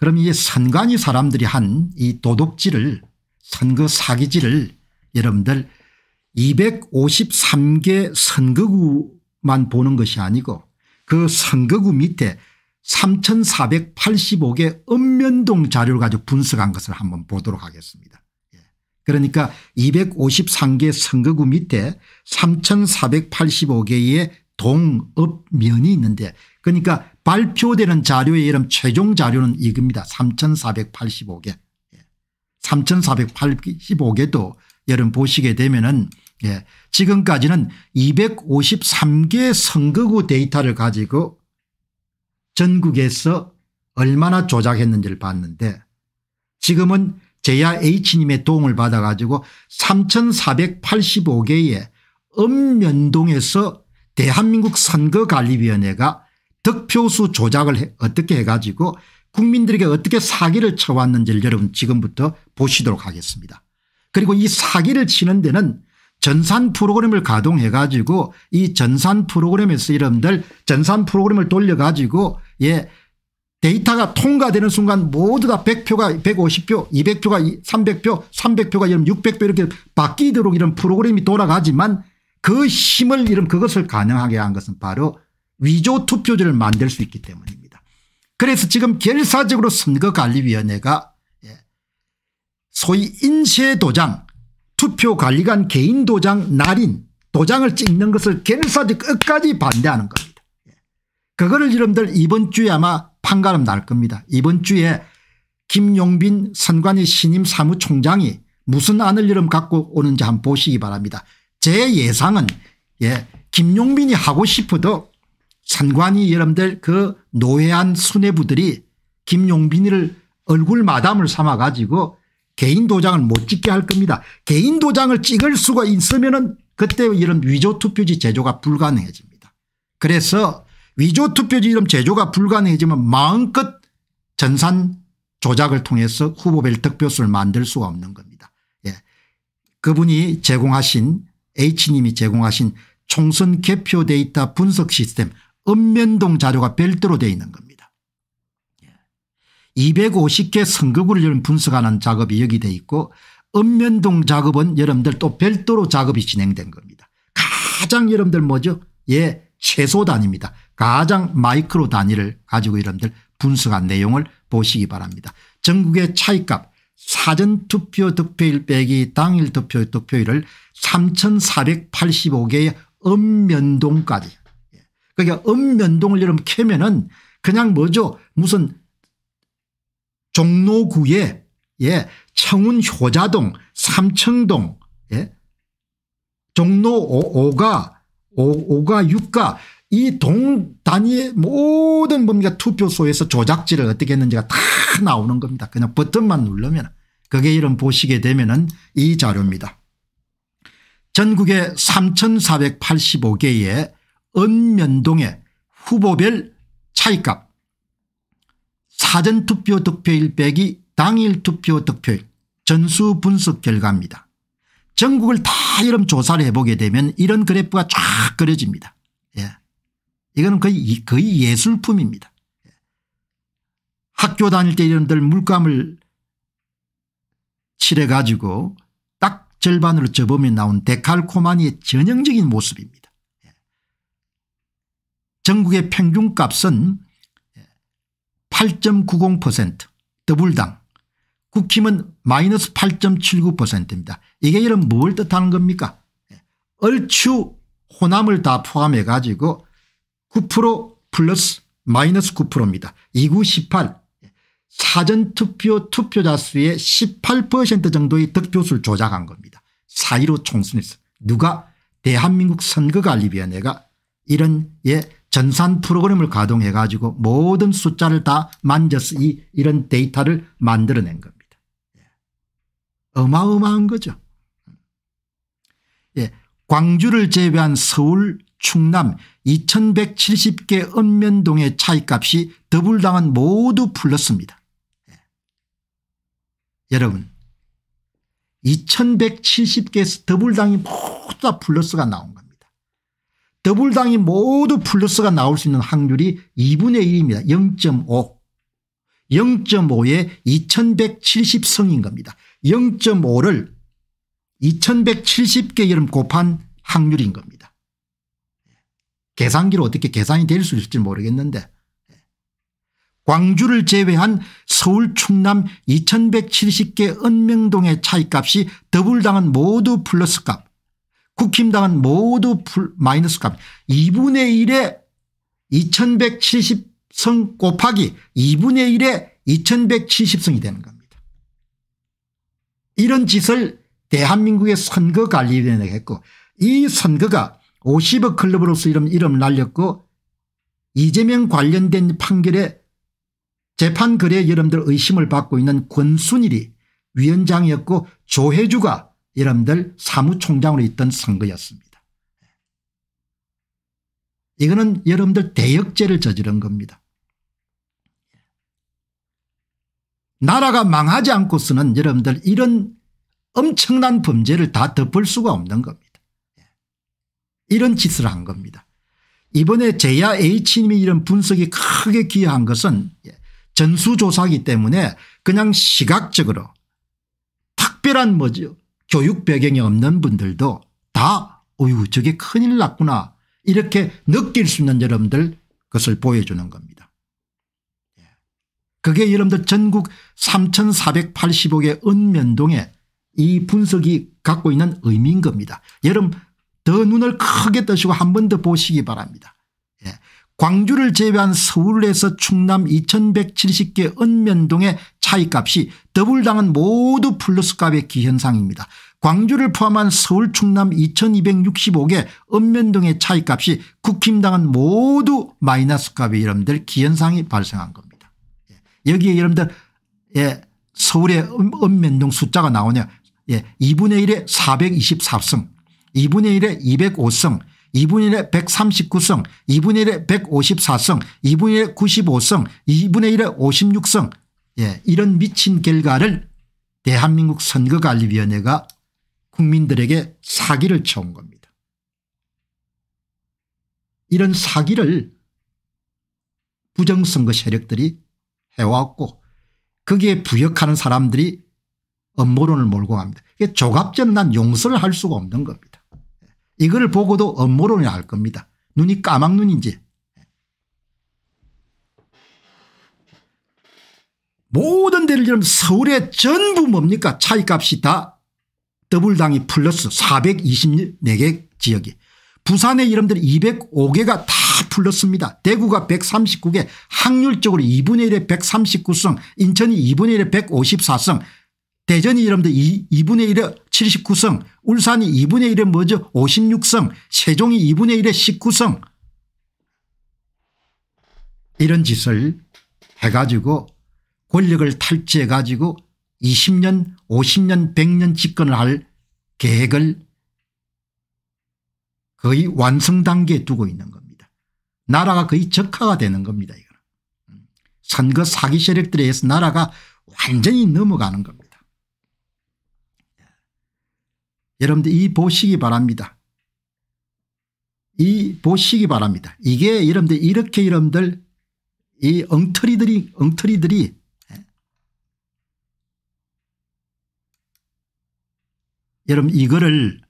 그럼 이 선관위 사람들이 한 이 도둑질을 선거 사기질을 여러분들 253개 선거구만 보는 것이 아니고 그 선거구 밑에 3485개 읍면동 자료를 가지고 분석한 것을 한번 보도록 하겠습니다. 예. 그러니까 253개 선거구 밑에 3485개의 동읍면이 있는데 그러니까 발표되는 자료의 이름 최종 자료는 이겁니다. 3485개. 3485개도 여러분 보시게 되면은 예, 지금까지는 253개 선거구 데이터를 가지고 전국에서 얼마나 조작했는지를 봤는데 지금은 제야 H님의 도움을 받아 가지고 3485개의 읍면동에서 대한민국 선거관리위원회가 득표수 조작을 해, 어떻게 해가지고 국민들에게 어떻게 사기를 쳐왔는지를 여러분 지금부터 보시도록 하겠습니다. 그리고 이 사기를 치는 데는 전산 프로그램을 가동해 가지고 이 전산 프로그램에서 여러분들 전산 프로그램을 돌려 가지고 예 데이터가 통과되는 순간 모두 다 100표가 150표 200표가 300표 300표가 이런 600표 이렇게 바뀌도록 이런 프로그램이 돌아가지만 그 힘을 이런 그것을 가능하게 한 것은 바로 위조 투표지를 만들 수 있기 때문입니다. 그래서 지금 결사적으로 선거관리위원회가 예, 소위 인쇄도장 투표관리관 개인 도장 날인 도장을 찍는 것을 결사적 끝까지 반대하는 겁니다. 예. 그거를 여러분들 이번 주에 아마 판가름 날 겁니다. 이번 주에 김용빈 선관위 신임 사무총장이 무슨 안을 여러분 갖고 오는지 한번 보시기 바랍니다. 제 예상은 예, 김용빈이 하고 싶어도 선관위 여러분들 그 노회한 수뇌부들이 김용빈이를 얼굴 마담을 삼아 가지고 개인 도장을 못 찍게 할 겁니다. 개인 도장을 찍을 수가 있으면 그때 이런 위조 투표지 제조가 불가능해집니다. 그래서 위조 투표지 이름 제조가 불가능해지면 마음껏 전산 조작을 통해서 후보 별 득표수를 만들 수가 없는 겁니다. 예. 그분이 제공하신 H님이 제공하신 총선 개표 데이터 분석 시스템 읍면동 자료가 별도로 되어 있는 겁니다. 250개 선거구를 분석하는 작업이 여기 되어 있고 읍면동 작업은 여러분들 또 별도로 작업이 진행된 겁니다. 가장 여러분들 뭐죠 예 최소 단위입니다. 가장 마이크로 단위를 가지고 여러분들 분석한 내용을 보시기 바랍니다. 전국의 차이값 사전투표 득표일 빼기 당일 투표 득표일을 3485개의 읍면동까지. 그러니까 읍면동을 여러분 캐면은 그냥 뭐죠? 무슨 종로구에 예 청운 효자동 삼청동 예 종로 5 가 5, 가 6가 이 동 단위의 모든 뭡니까 투표소에서 조작질을 어떻게 했는지가 다 나오는 겁니다. 그냥 버튼만 누르면 그게 이런 보시게 되면 은 이 자료입니다. 전국에 3485개의 읍면동의 후보별 차이값 사전투표 득표일 빼기 당일 투표 득표일 전수 분석 결과입니다. 전국을 다 이런 조사를 해보게 되면 이런 그래프가 쫙 그려집니다. 예. 이거는 거의, 거의 예술품입니다. 예. 학교 다닐 때 이런들 물감을 칠해 가지고 딱 절반으로 접으면 나온 데칼코마니의 전형적인 모습입니다. 전국의 평균값은 8.90% 더불당 국힘은 마이너스 8.79%입니다. 이게 이런 뭘 뜻하는 겁니까 얼추 호남을 다 포함해 가지고 9% 플러스 마이너스 9%입니다. 2918 사전투표 투표자 수의 18% 정도의 득표수를 조작한 겁니다. 4.15 총선에서 누가 대한민국 선거관리위원회가 이런 예 전산 프로그램을 가동해 가지고 모든 숫자를 다 만져서 이, 이런 데이터를 만들어낸 겁니다. 예. 어마어마한 거죠. 예. 광주를 제외한 서울 충남 2170개 읍면동의 차이값이 더블당은 모두 플러스입니다. 예. 여러분 2170개에서 더블당이 모두 다 플러스가 나온 겁니다. 더블당이 모두 플러스가 나올 수 있는 확률이 2분의 1입니다. 0.5. 0.5에 2170성인 겁니다. 0.5를 2170개 여름 곱한 확률인 겁니다. 계산기로 어떻게 계산이 될 수 있을지 모르겠는데 광주를 제외한 서울 충남 2170개 은명동의 차이값이 더블당은 모두 플러스 값 국힘당은 모두 마이너스 값 2분의 1에 2170성 곱하기 2분의 1에 2170성이 되는 겁니다. 이런 짓을 대한민국의 선거관리위원회가 했고 이 선거가 50억 클럽으로서 이름, 이름 날렸고 이재명 관련된 판결에 재판 거래 여러분들 의심을 받고 있는 권순일이 위원장이었고 조혜주가 여러분들 사무총장으로 있던 선거였습니다. 이거는 여러분들 대역죄를 저지른 겁니다. 나라가 망하지 않고서는 여러분들 이런 엄청난 범죄를 다 덮을 수가 없는 겁니다. 이런 짓을 한 겁니다. 이번에 제야 H님이 이런 분석이 크게 기여한 것은 전수조사기 때문에 그냥 시각적으로 특별한 뭐죠 교육 배경이 없는 분들도 다 어휴 저게 큰일 났구나 이렇게 느낄 수 있는 여러분들 것을 보여주는 겁니다. 예. 그게 여러분들 전국 3485개 은면동에 이 분석이 갖고 있는 의미인 겁니다. 여러분 더 눈을 크게 뜨시고 한 번 더 보시기 바랍니다. 예. 광주를 제외한 서울에서 충남 2170개 은면동의 차이값이 더블당은 모두 플러스값의 기현상입니다. 광주를 포함한 서울 충남 2265개 읍면동의 차이값이 국힘당은 모두 마이너스 값의 여러분들 기현상이 발생한 겁니다. 예. 여기에 여러분들 예, 서울의 읍면동 숫자가 나오냐 예, 2분의 1에 424성 2분의 1에 205성 2분의 1에 139성 2분의 1에 154성 2분의 1에 95성 2분의 1에 56성 예, 이런 미친 결과를 대한민국 선거관리위원회가 국민들에게 사기를 쳐온 겁니다. 이런 사기를 부정선거 세력들이 해왔고 거기에 부역하는 사람들이 업무론을 몰고 갑니다. 조갑제는 난 용서를 할 수가 없는 겁니다. 이걸 보고도 업무론이 알 겁니다. 눈이 까막눈인지 모든 데를 지금 서울에 전부 뭡니까 차이값이 다 더블당이 플러스 424개 지역이 부산의 이름들이 205개가 다 플러스입니다. 대구가 139개 확률적으로 2분의 1에 139성 인천이 2분의 1에 154성 대전이 2, 2분의 1에 79성 울산이 2분의 1에 뭐죠 56성 세종이 2분의 1에 19성 이런 짓을 해가지고 권력을 탈취해 가지고 20년 50년 100년 집권을 할 계획을 거의 완성 단계에 두고 있는 겁니다. 나라가 거의 적화가 되는 겁니다. 이거는. 음. 선거 사기 세력들에 의해서 나라가 완전히 넘어가는 겁니다. 여러분들 이 보시기 바랍니다. 이 보시기 바랍니다. 이게 여러분들 이렇게 여러분들 이 엉터리들이 엉터리들이 여러분 이거를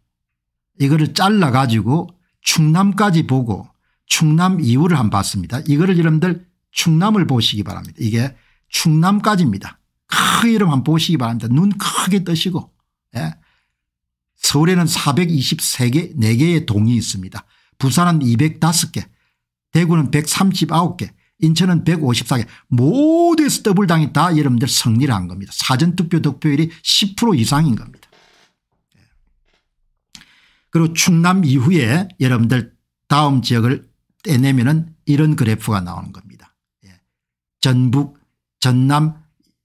이거를 잘라 가지고 충남까지 보고 충남 이후를 한번 봤습니다. 이거를 여러분들 충남을 보시기 바랍니다. 이게 충남까지입니다. 크게 이름 한번 보시기 바랍니다. 눈 크게 뜨시고 예. 서울에는 423개 4개의 동이 있습니다. 부산은 205개 대구는 139개 인천은 154개 모두에서 더블당이 다 여러분들 승리를 한 겁니다. 사전투표 득표율이 10% 이상인 겁니다. 그리고 충남 이후에 여러분들 다음 지역을 떼내면 이런 그래프가 나오는 겁니다. 예. 전북 전남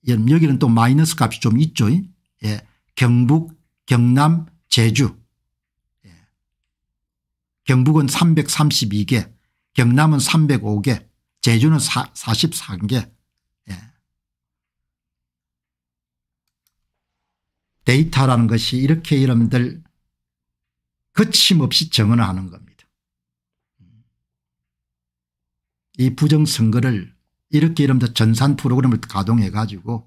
여기는 또 마이너스 값이 좀 있죠. 예. 경북 경남 제주 예. 경북은 332개 경남은 305개 제주는 4, 43개 예. 데이터라는 것이 이렇게 여러분들 거침없이 증언을 하는 겁니다. 이 부정선거를 이렇게 여러분들 전산 프로그램을 가동해 가지고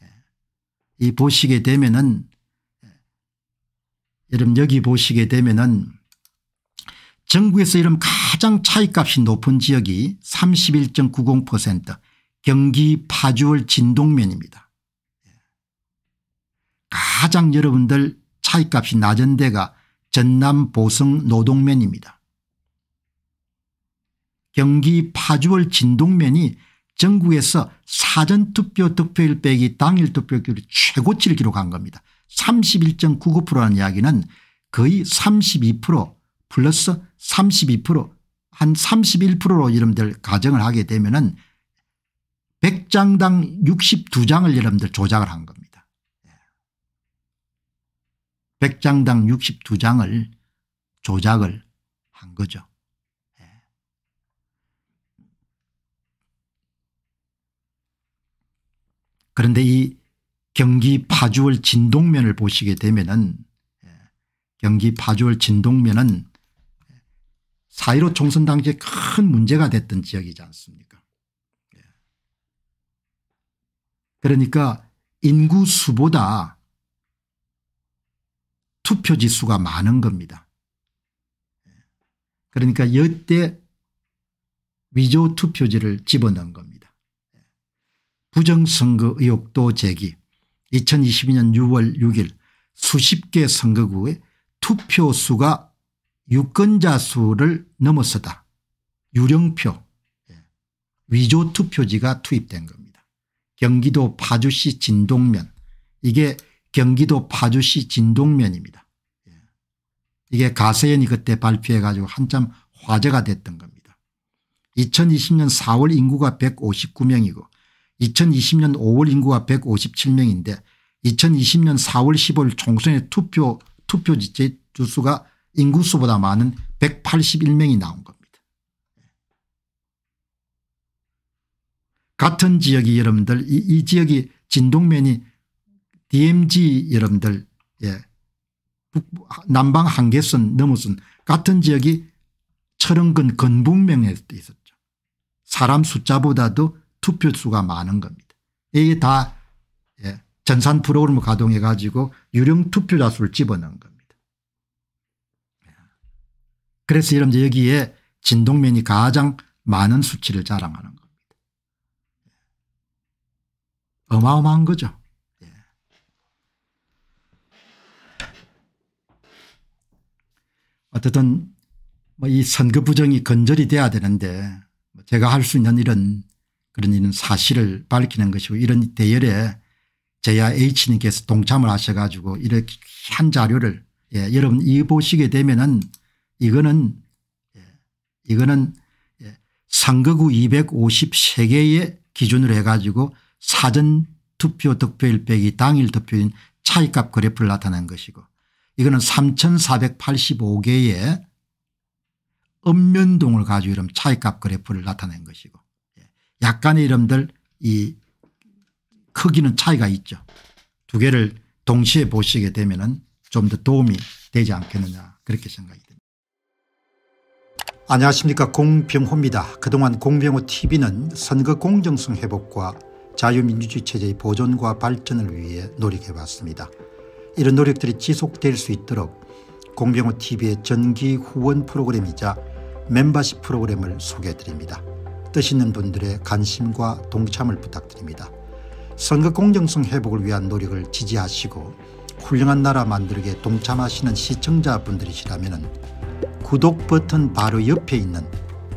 예, 이 보시게 되면은 예, 여러분 여기 보시게 되면은 전국에서 이런 가장 차이값이 높은 지역이 31.90% 경기 파주월 진동면입니다. 예. 가장 여러분들 차이값이 낮은 데가 전남 보성 노동면입니다. 경기 파주월 진동면이 전국에서 사전투표 득표율 빼기 당일 투표율 최고치를 기록한 겁니다. 31.99%라는 이야기는 거의 32% 플러스 32%한 31%로 여러분들 가정을 하게 되면 은 100장당 62장을 여러분들 조작을 한 겁니다. 100장당 62장을 조작을 한 거죠. 그런데 이 경기 파주월 진동면을 보시게 되면은 예, 경기 파주월 진동면은 4.15 총선 당시에 큰 문제가 됐던 지역이지 않습니까 예. 그러니까 인구 수보다 투표지 수가 많은 겁니다. 예. 그러니까 여태 위조 투표지를 집어넣은 겁니다. 부정선거 의혹도 제기 2022년 6월 6일 수십 개 선거구에 투표수가 유권자 수를 넘어서다. 유령표 예, 위조 투표지가 투입된 겁니다. 경기도 파주시 진동면 이게 경기도 파주시 진동면입니다. 예. 이게 가세연이 그때 발표해 가지고 한참 화제가 됐던 겁니다. 2020년 4월 인구가 159명이고 2020년 5월 인구가 157명인데 2020년 4월 15일 총선의 투표 투표지 주수가 인구수보다 많은 181명이 나온 겁니다. 같은 지역이 여러분들 이, 이 지역이 진동면이 DMZ 여러분들 예. 남방 한계선 넘어선 같은 지역이 철원근 건북명에 있었죠. 사람 숫자보다도 투표수가 많은 겁니다. 이게 다 예, 전산 프로그램을 가동해 가지고 유령 투표자 수를 집어넣은 겁니다. 그래서 여러분 여기에 진동면이 가장 많은 수치를 자랑하는 겁니다. 어마어마한 거죠. 예. 어쨌든 뭐 이 선거 부정이 건절이 돼야 되는데 뭐 제가 할 수 있는 일은 그런 이런 사실을 밝히는 것이고 이런 대열에 제야 H님께서 동참을 하셔 가지고 이렇게 한 자료를 예, 여러분 이 보시게 되면은 이거는 예, 이거는 예, 선거구 253개의 기준으로 해 가지고 사전 투표 득표일 빼기 당일 투표인 차이값 그래프를 나타낸 것이고 이거는 3485개의 읍면동을 가지고 이런 차이값 그래프를 나타낸 것이고 약간의 이름들 이 크기는 차이가 있죠. 두 개를 동시에 보시게 되면 좀 더 도움이 되지 않겠느냐 그렇게 생각이 됩니다. 안녕하십니까 공병호입니다. 그동안 공병호 tv는 선거 공정성 회복과 자유민주주의 체제의 보존과 발전을 위해 노력해왔습니다. 이런 노력들이 지속될 수 있도록 공병호 tv의 전기 후원 프로그램이자 멤버십 프로그램을 소개해드립니다. 뜻 있는 분들의 관심과 동참을 부탁드립니다. 선거 공정성 회복을 위한 노력을 지지하시고 훌륭한 나라 만들기에 동참하시는 시청자분들이시라면 구독 버튼 바로 옆에 있는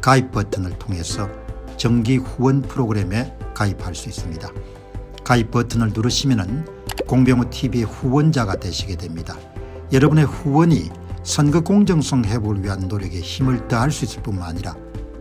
가입 버튼을 통해서 정기 후원 프로그램에 가입할 수 있습니다. 가입 버튼을 누르시면 공병호 TV의 후원자가 되시게 됩니다. 여러분의 후원이 선거 공정성 회복을 위한 노력에 힘을 더할 수 있을 뿐만 아니라